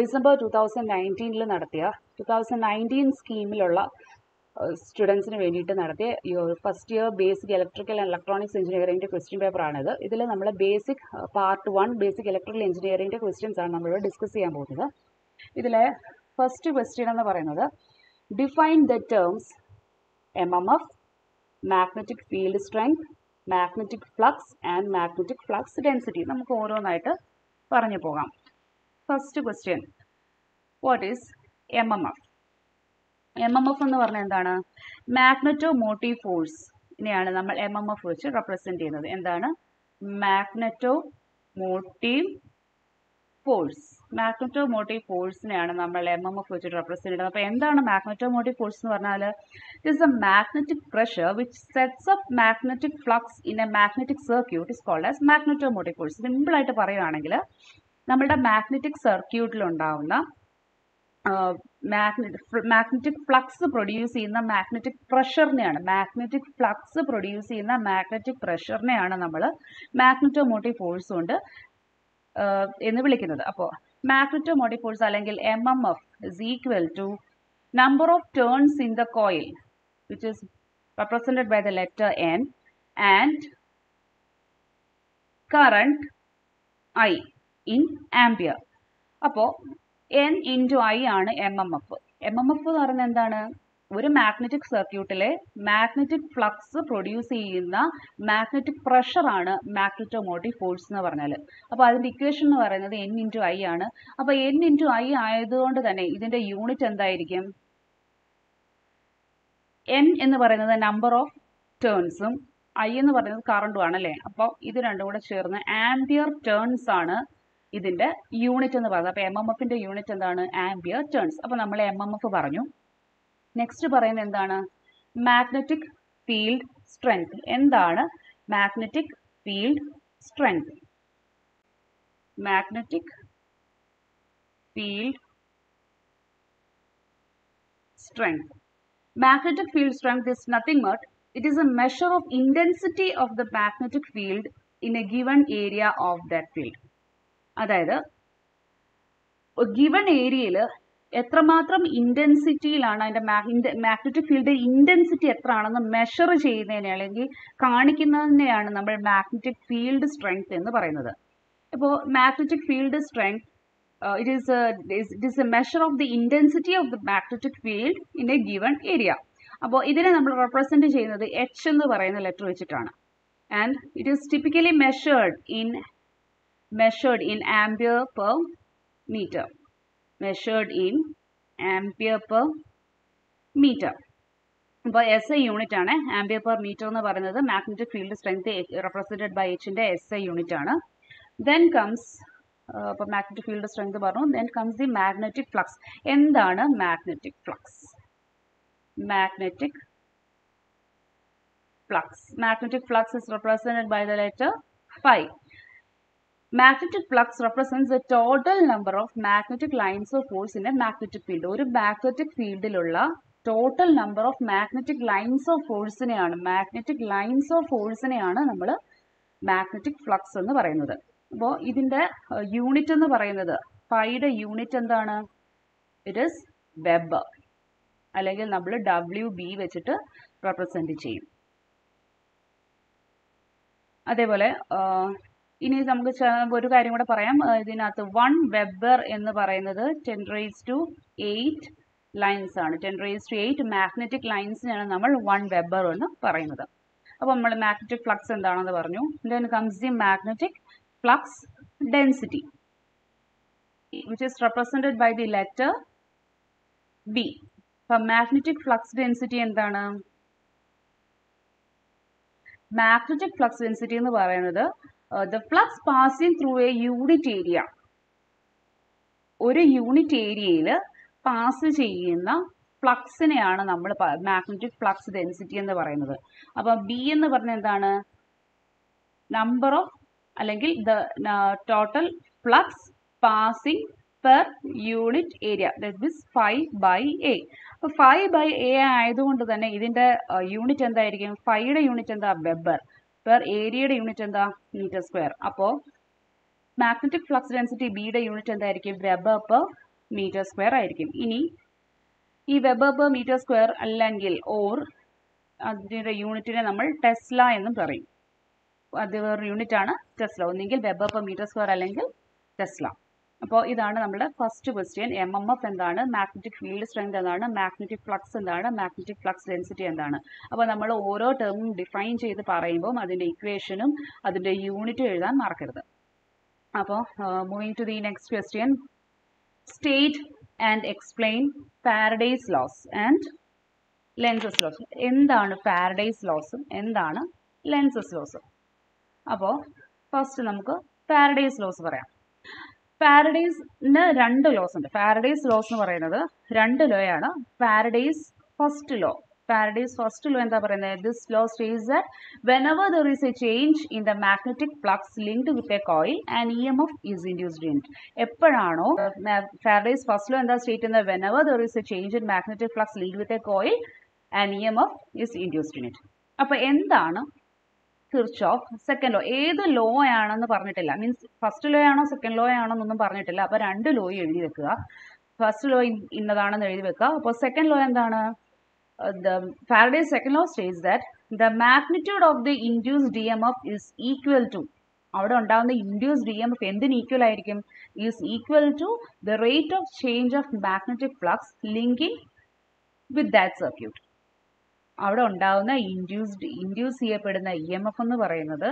December two thousand നയന്റീനിൽ നടത്തിയ two thousand nineteen സ്കീമിലുള്ള സ്റ്റുഡൻസിന് വേണ്ടിയിട്ട് നടത്തിയ first year basic electrical and electronics എഞ്ചിനീയറിംഗിന്റെ ക്വസ്റ്റ്യൻ പേപ്പറാണിത് ഇതിൽ നമ്മൾ basic part one basic electrical എഞ്ചിനീയറിംഗിന്റെ ക്വസ്റ്റ്യൻസ് ആണ് നമ്മളിവിടെ ഡിസ്കസ് ചെയ്യാൻ പോകുന്നത്. ഇതിലെ ഫസ്റ്റ് ക്വസ്റ്റ്യൻ എന്ന് പറയുന്നത് define the terms M M F magnetic field strength magnetic flux and magnetic flux density നമുക്ക് ഓരോന്നായിട്ട് പറഞ്ഞു പോകാം. First question what is M M F M M F എന്ന് പറഞ്ഞാൽ എന്താണ്? മാഗ്നറ്റോ മോട്ടീവ് ഫോഴ്സ് ഇനെയാണ് നമ്മൾ എം എം എഫ് വെച്ച് റെപ്രസെന്റ് ചെയ്യുന്നത്. എന്താണ്? Magneto motive force magneto motive ഫോഴ്സിനെയാണ് നമ്മൾ എം എം എഫ് വെച്ചിട്ട് റെപ്രസെന്റ് ചെയ്യുന്നത്. അപ്പോൾ എന്താണ് മാഗ്നറ്റോ മോട്ടീവ് ഫോഴ്സ് എന്ന് പറഞ്ഞാൽ it is a magnetic pressure which sets up magnetic flux in a magnetic circuit is called as magnetomotive force സിമ്പിളായിട്ട് പറയുകയാണെങ്കിൽ നമ്മുടെ മാഗ്നറ്റിക് സർക്യൂട്ടിൽ ഉണ്ടാവുന്ന മാഗ്നറ്റിക് ഫ്ലക്സ് പ്രൊഡ്യൂസ് ചെയ്യുന്ന മാഗ്നറ്റിക് പ്രഷറിനെയാണ് മാഗ്നറ്റിക് ഫ്ലക്സ് പ്രൊഡ്യൂസ് ചെയ്യുന്ന മാഗ്നറ്റിക് പ്രഷറിനെയാണ് നമ്മൾ മാഗ്നറ്റോമോട്ടീവ് ഫോഴ്സ് കൊണ്ട് എന്ന് വിളിക്കുന്നത്. അപ്പോൾ മാഗ്നറ്റോമോട്ടീവ് ഫോഴ്സ് അല്ലെങ്കിൽ M M F is equal to number of turns in the coil which is represented by the letter N and current I. in ampere. അപ്പോൾ N into I ആണ് M M F M M F എന്ന് പറയുന്നത് എന്താണ്? ഒരു magnetic സർക്യൂട്ടിലെ magnetic flux produce ചെയ്യുന്ന magnetic പ്രഷറാണ് magnetomotive force എന്ന് പറഞ്ഞാൽ അപ്പോൾ അതിന്റെ ഇക്വേഷൻ എന്ന് പറയുന്നത് എൻ ഇന്റു ഐ ആണ്. അപ്പോൾ എൻ ഇന്റു ഐ ആയതുകൊണ്ട് തന്നെ ഇതിന്റെ യൂണിറ്റ് എന്തായിരിക്കും? എൻ എന്ന് പറയുന്നത് നമ്പർ ഓഫ് ടേൺസും ഐ എന്ന് പറയുന്നത് കറണ്ടും ആണല്ലേ? അപ്പോൾ ഇത് രണ്ടും കൂടെ ചേർന്ന് ആംബിയർ ടേൺസ് ആണ് ഇതിന്റെ യൂണിറ്റ് എന്ന് പറയുന്നത്. അപ്പോൾ എം എം എഫിന്റെ യൂണിറ്റ് എന്താണ്? ആംബിയർ ടേൺസ് അപ്പോൾ നമ്മൾ എം എം എഫ് പറഞ്ഞു. നെക്സ്റ്റ് പറയുന്നത് എന്താണ്? മാഗ്നറ്റിക് ഫീൽഡ് സ്ട്രെങ്ത് എന്താണ് magnetic field strength magnetic field strength magnetic field strength is nothing but it is a measure of intensity of the magnetic field in a given area of that field. അതായത് given ഏരിയയിൽ എത്രമാത്രം ഇന്റൻസിറ്റിയിലാണ് അതിന്റെ magnetic field intensity എത്ര ആണെന്ന് measure ചെയ്യുന്നതിനെ അല്ലെങ്കിൽ കാണിക്കുന്നതിനെയാണ് നമ്മൾ magnetic field strength എന്ന് പറയുന്നത്. ഇപ്പോൾ magnetic field strength it is it is a measure of the intensity of the magnetic field in a given area അപ്പോൾ ഇതിനെ നമ്മൾ റെപ്രസെന്റ് ചെയ്യുന്നത് എച്ച് എന്ന് പറയുന്ന ലെറ്റർ വെച്ചിട്ടാണ്. And it is typically measured in measured in ampere per meter. Measured in ampere per meter. ഇപ്പോൾ S I unit ആണ്. Ampere per metre എന്ന് പറയുന്നത് magnetic field strength represented by എച്ചിന്റെ S I unit ആണ്. Then comes അപ്പോൾ magnetic field strength പറഞ്ഞു. Then comes the magnetic flux എന്താണ് magnetic flux magnetic flux magnetic flux is represented by the letter phi magnetic flux represent the total number of magnetic lines of force in a magnetic field ഒരു magnetic ഫീൽഡിലുള്ള total number of magnetic lines of ഫോഴ്സിനെയാണ് magnetic lines of ഫോഴ്സിനെയാണ് നമ്മൾ magnetic flux എന്ന് പറയുന്നത്. അപ്പോൾ ഇതിന്റെ unit എന്ന് പറയുന്നത് ഫൈയുടെ യൂണിറ്റ് എന്താണ്? ഇറ്റ് ഇസ് വെബ് അല്ലെങ്കിൽ നമ്മൾ ഡബ്ല്യു ബി വെച്ചിട്ട് റെപ്രസെന്റ് ചെയ്യും. അതേപോലെ ഇനി നമുക്ക് ഒരു കാര്യം കൂടെ പറയാം. ഇതിനകത്ത് വൺ വെബർ എന്ന് പറയുന്നത് ten raise to eight lines ആണ്. Ten raise to eight magnetic ലൈൻസിനാണ് നമ്മൾ വൺ വെബർ എന്ന് പറയുന്നത്. അപ്പോൾ നമ്മൾ മാഗ്നറ്റിക് ഫ്ലക്സ് എന്താണെന്ന് പറഞ്ഞു. Then comes the magnetic flux density which is represented by the letter B. അപ്പം മാഗ്നറ്റിക് ഫ്ലക്സ് ഡെൻസിറ്റി എന്താണ്? മാഗ്നറ്റിക് ഫ്ലക്സ് ഡെൻസിറ്റി എന്ന് പറയുന്നത് the flux passing through a unit area ഒരു യൂണിറ്റ് ഏരിയയിൽ പാസ് ചെയ്യുന്ന ഫ്ലക്സിനെയാണ് നമ്മൾ മാഗ്നറ്റിക് ഫ്ലക്സ് ഡെൻസിറ്റി എന്ന് പറയുന്നത്. അപ്പോൾ ബി എന്ന് പറഞ്ഞ എന്താണ്? നമ്പർ ഓഫ് അല്ലെങ്കിൽ the total flux passing per unit area that means phi by A അപ്പോൾ ഫൈവ് ബൈ എ ആയതുകൊണ്ട് തന്നെ ഇതിന്റെ യൂണിറ്റ് എന്തായിരിക്കും? ഫൈയുടെ യൂണിറ്റ് എന്താ? വെബർ പെർ ഏരിയയുടെ യൂണിറ്റ് എന്താ? മീറ്റർ സ്ക്വയർ അപ്പോൾ മാഗ്നറ്റിക് ഫ്ലക്സ് ഡെൻസിറ്റി ബിയുടെ യൂണിറ്റ് എന്തായിരിക്കും? വെബർ പെർ മീറ്റർ സ്ക്വയർ ആയിരിക്കും. ഇനി ഈ വെബർ പെർ മീറ്റർ സ്ക്വയർ അല്ലെങ്കിൽ ഓർ അതിന്റെ യൂണിറ്റിനെ നമ്മൾ ടെസ്ല എന്നും പറയും. അത് വേറൊരു യൂണിറ്റ് ആണ് ടെസ്ല ഒന്നെങ്കിൽ വെബർ പെർ മീറ്റർ സ്ക്വയർ അല്ലെങ്കിൽ ടെസ്ല അപ്പോൾ ഇതാണ് നമ്മുടെ first question M M F എന്താണ്? മാഗ്നറ്റിക് ഫീൽഡ് സ്ട്രെങ്ത് എന്താണ്? മാഗ്നറ്റിക് ഫ്ലക്സ് എന്താണ്? മാഗ്നറ്റിക് ഫ്ലക്സ് ഡെൻസിറ്റി എന്താണ്? അപ്പോൾ നമ്മൾ ഓരോ ടേമും ഡിഫൈൻ ചെയ്ത് പറയുമ്പോൾ അതിന്റെ ഇക്വേഷനും അതിന്റെ യൂണിറ്റും എഴുതാൻ മറക്കരുത്. അപ്പോൾ moving to the next question state and explain Faraday's laws and Lenz's law എന്താണ് പാരഡൈസ് ലോസും എന്താണ് ലെൻസസ് ലോസും അപ്പോൾ ഫസ്റ്റ് നമുക്ക് പാരഡൈസ് ലോസ് പറയാം. പാരഡൈസിന് രണ്ട് ലോസ് ഉണ്ട് ഫാരഡേസ് ലോസ് എന്ന് പറയുന്നത് രണ്ട് ലോയാണ് Faraday's first law Faraday's first law എന്താ പറയുന്നത് this law states that whenever there is a change in the magnetic flux linked with a coil an emf is induced in it എപ്പോഴാണോ Faraday's first law എന്താ state ചെയ്യുന്നത് whenever there is a change in magnetic flux linked with a coil an emf is induced in it അപ്പൊ എന്താണ് Kirchhoff second law ഏത് law ആണെന്ന് പറഞ്ഞിട്ടില്ല. Means first law ആണോ second law ആണോ എന്നൊന്നും പറഞ്ഞിട്ടില്ല. അപ്പൊ രണ്ട് ലോയും എഴുതി വെക്കുക. ഫസ്റ്റ് ലോ ഇന്നതാണെന്ന് എഴുതി വെക്കുക. അപ്പോൾ സെക്കൻഡ് ലോ എന്താണ്? The Faraday's second law states that the magnitude of the induced EMF is equal to അവിടെ ഉണ്ടാകുന്ന ഇൻഡ്യൂസ്ഡ് ഇ എം എഫ് എന്തിന് ഈക്വൽ ആയിരിക്കും? Is equal to the rate of change of magnetic flux linking with that circuit അവിടെ ഉണ്ടാകുന്ന induced induce ചെയ്യപ്പെടുന്ന E M F എന്ന് പറയുന്നത്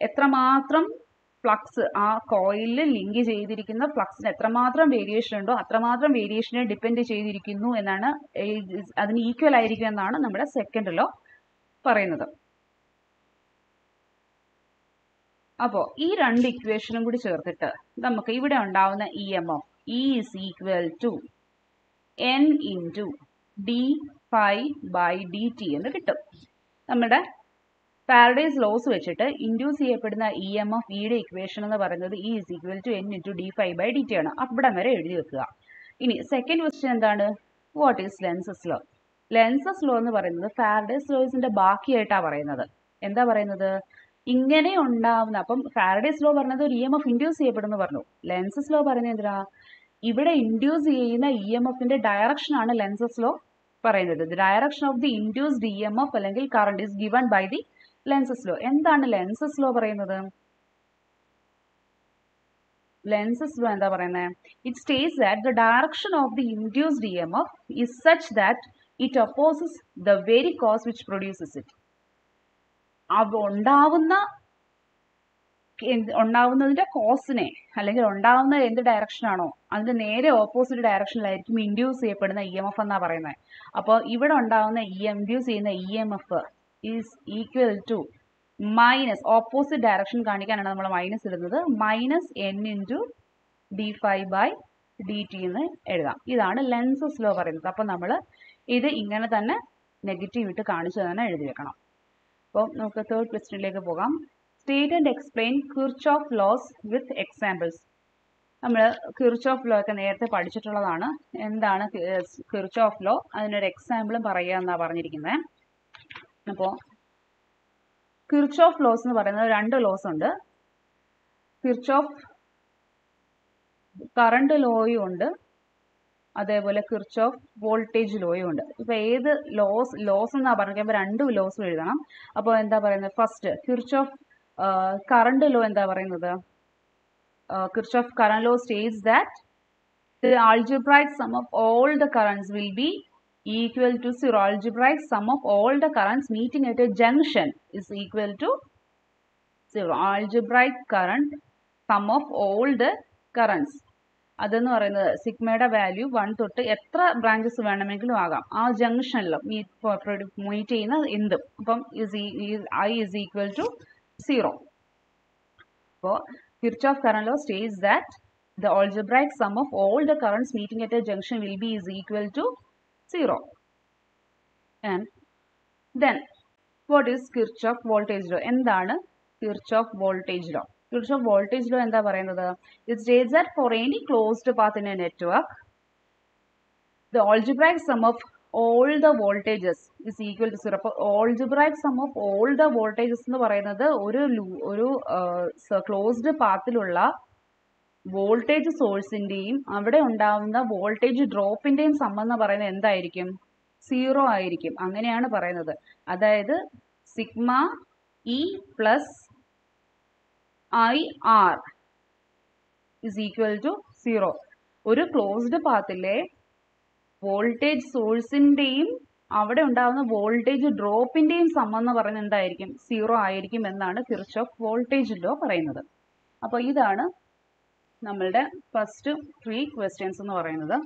എത്രമാത്രം ഫ്ലക്സ് ആ കോയിലിൽ ലിങ്ക് ചെയ്തിരിക്കുന്ന ഫ്ലക്സിന് എത്രമാത്രം വേരിയേഷൻ ഉണ്ടോ അത്രമാത്രം വേരിയേഷനെ ഡിപ്പെൻഡ് ചെയ്തിരിക്കുന്നു എന്നാണ് അതിന് ഈക്വൽ ആയിരിക്കും എന്നാണ് നമ്മുടെ സെക്കൻഡ് ലോ പറയുന്നത്. അപ്പോൾ ഈ രണ്ട് ഇക്വേഷനും കൂടി ചേർത്തിട്ട് നമുക്ക് ഇവിടെ ഉണ്ടാവുന്ന E M F E is equal to N into D phi by D T എന്ന് കിട്ടും. നമ്മുടെ പാരഡൈസ് ലോസ് വെച്ചിട്ട് ഇൻഡ്യൂസ് ചെയ്യപ്പെടുന്ന ഇ എം എഫ് ഇയുടെ ഇക്വേഷൻ എന്ന് പറയുന്നത് E is equal to N into D phi by D T ആണ്. അവിടം വരെ എഴുതി വെക്കുക. ഇനി സെക്കൻഡ് ക്വസ്റ്റ്യൻ എന്താണ്? What is Lenz's law Lenz's law എന്ന് പറയുന്നത് ഫാരഡേസ് ലോസിന്റെ ബാക്കിയായിട്ടാണ് പറയുന്നത്. എന്താ പറയുന്നത്? ഇങ്ങനെ ഉണ്ടാവുന്ന അപ്പം ഫാരഡേസ് ലോ പറഞ്ഞത് ഒരു ഇ എം എഫ് ഇൻഡ്യൂസ് ചെയ്യപ്പെടുന്നു പറഞ്ഞു. ലെൻസസ് ലോ പറയുന്നത് എന്തിനാ? ഇവിടെ ഇൻഡ്യൂസ് ചെയ്യുന്ന ഇ എം എഫിന്റെ ഡയറക്ഷൻ ആണ് ലെൻസസ് ലോ പറയുന്നത്. Direction of the induced M F അല്ലെങ്കിൽ current is given by the Lenz's law എന്താണ് ലെൻസസ് ലോ പറയുന്നത്? ലെൻസസ് ലോ എന്താ പറയുന്നത് it states that the direction of the induced E M F is such that it opposes the very cause which produces it ഉണ്ടാവുന്ന ഉണ്ടാവുന്നതിന്റെ കോസിനെ അല്ലെങ്കിൽ ഉണ്ടാവുന്ന എന്ത് ഡയറക്ഷനാണോ അതിന്റെ നേരെ ഓപ്പോസിറ്റ് ഡയറക്ഷനിലായിരിക്കും ഇൻഡ്യൂസ് ചെയ്യപ്പെടുന്ന ഇ എം എഫ് എന്നാ പറയുന്നത് അപ്പോൾ ഇവിടെ ഉണ്ടാവുന്ന ഇ ഇൻഡ്യൂസ് ചെയ്യുന്ന E M F is equal to minus opposite direction കാണിക്കാനാണ് നമ്മൾ മൈനസ് ഇടുന്നത്. Minus N into D phi by D T എന്ന് എഴുതാം. ഇതാണ് ലെൻസസ് ലോ പറയുന്നത്. അപ്പം നമ്മൾ ഇത് ഇങ്ങനെ തന്നെ നെഗറ്റീവ് ഇട്ട് കാണിച്ചു തന്നെ എഴുതി വെക്കണം. അപ്പോൾ നമുക്ക് തേർഡ് ക്വസ്റ്റ്യനിലേക്ക് പോകാം. State and explain Kirchhoff laws with examples നമ്മൾ കിർച്ചോഫ് ലോ ഒക്കെ നേരത്തെ പഠിച്ചിട്ടുള്ളതാണ്. എന്താണ് കിർച്ചോഫ് ലോ അതിനൊരു എക്സാമ്പിളും പറയുക എന്നാണ് പറഞ്ഞിരിക്കുന്നത് അപ്പോൾ കിർച്ചോഫ് ലോസ് എന്ന് പറയുന്നത് രണ്ട് ലോസ് ഉണ്ട്. കിർച്ചോഫ് കറണ്ട് ലോയും ഉണ്ട്. അതേപോലെ കിർച്ചോഫ് വോൾട്ടേജ് ലോയും ഉണ്ട്. ഇപ്പൊ ഏത് ലോസ് ലോസ് എന്നാ പറഞ്ഞിരിക്കുമ്പോൾ രണ്ട് ലോസും എഴുതണം. അപ്പോൾ എന്താ പറയുന്നത് ഫസ്റ്റ് കിർച്ചോഫ് കറണ്ട് ലോ എന്താ പറയുന്നത് Kirchhoff current law states that the algebraic sum of all the currents will be equal to zero. Algebraic sum of all the currents meeting at a junction is equal to zero. Algebraic current sum of all the currents അതെന്ന് പറയുന്നത് സിഗ്മയുടെ value one തൊട്ട് എത്ര branches വേണമെങ്കിലും ആകാം ആ ജംഗ്ഷനിൽ meet ചെയ്യുന്ന എന്തും അപ്പം I is equal to zero അപ്പോൾ Kirchhoff current law states that the algebraic sum of all the currents meeting at a junction will be is equal to zero. And then what is Kirchhoff voltage law? എന്താണ് Kirchhoff voltage law? Kirchhoff voltage law എന്താ പറയുന്നത് It states that for any closed path in a network, the algebraic sum of all the voltages is equal to zero അപ്പോൾ algebraic sum of all the voltages എന്ന് പറയുന്നത് ഒരു ഒരു closed പാത്തിലുള്ള voltage സോഴ്സിന്റെയും അവിടെ ഉണ്ടാവുന്ന വോൾട്ടേജ് ഡ്രോപ്പിന്റെയും സം എന്ന് പറയുന്നത് എന്തായിരിക്കും? സീറോ ആയിരിക്കും. അങ്ങനെയാണ് പറയുന്നത്. അതായത് sigma E plus I R is equal to zero ഒരു ക്ലോസ്ഡ് പാത്തിലെ വോൾട്ടേജ് സോഴ്സിന്റെയും അവിടെ ഉണ്ടാകുന്ന വോൾട്ടേജ് ഡ്രോപ്പിന്റെയും സമ്മം എന്ന് പറയുന്നത് എന്തായിരിക്കും? സീറോ ആയിരിക്കും എന്നാണ് കിർച്ചോഫ് വോൾട്ടേജ് ലോ പറയുന്നത്. അപ്പോൾ ഇതാണ് നമ്മളുടെ ഫസ്റ്റ് ത്രീ ക്വസ്റ്റ്യൻസ് എന്ന് പറയുന്നത്.